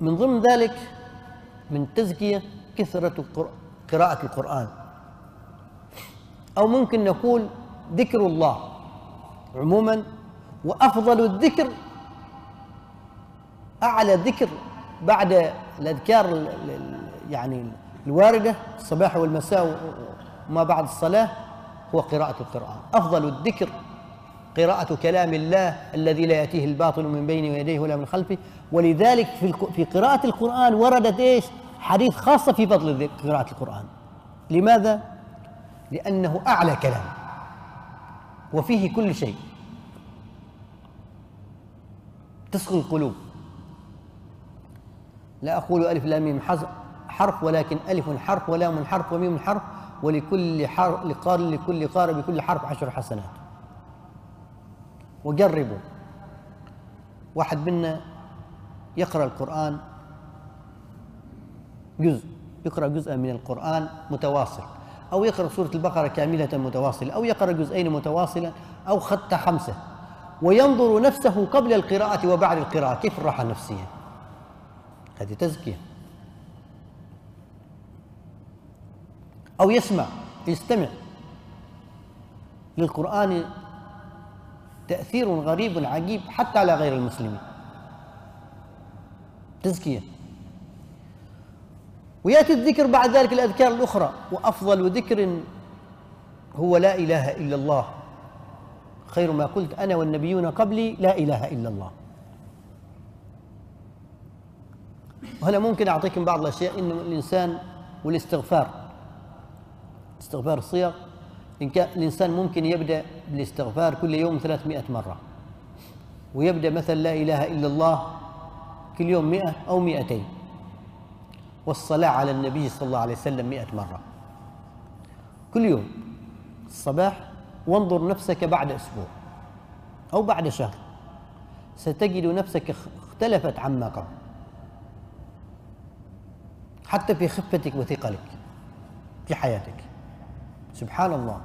من ضمن ذلك من تزكية كثرة قراءة القرآن. أو ممكن نقول ذكر الله عموما وأفضل الذكر أعلى ذكر بعد الأذكار يعني الواردة الصباح والمساء وما بعد الصلاة هو قراءة القرآن. أفضل الذكر قراءة كلام الله الذي لا يأتيه الباطل من بين يديه ولا من خلفه. ولذلك في في قراءة القرآن وردت إيش؟ حديث خاصة في فضل قراءة القرآن. لماذا؟ لأنه أعلى كلام. وفيه كل شيء. تصغي القلوب. لا أقول ألف لام ميم حرف ولكن ألف حرف ولام حرف وميم حرف ولكل حرف لقار لكل قارئ بكل حرف عشر حسنات. وجربوا واحد منا يقرأ القرآن جزء يقرأ جزءا من القرآن متواصل أو يقرأ سورة البقرة كاملة متواصلة أو يقرأ جزئين متواصلا أو خط خمسة وينظر نفسه قبل القراءة وبعد القراءة كيف الراحة النفسية؟ هذه تزكية. أو يسمع يستمع للقرآن تأثير غريب عجيب حتى على غير المسلمين. تزكية. ويأتي الذكر بعد ذلك الأذكار الأخرى وأفضل ذكر هو لا إله إلا الله. خير ما قلت أنا والنبيون قبلي لا إله إلا الله. وهنا ممكن أعطيكم بعض الأشياء إن الإنسان والاستغفار. استغفار الصيغ إن كان الإنسان ممكن يبدأ بالاستغفار كل يوم 300 مرة ويبدأ مثلا لا إله إلا الله كل يوم 100 أو 200 والصلاة على النبي صلى الله عليه وسلم 100 مرة كل يوم الصباح وانظر نفسك بعد أسبوع أو بعد شهر ستجد نفسك اختلفت عما قبل حتى في خفتك وثقلك في حياتك. سبحان الله.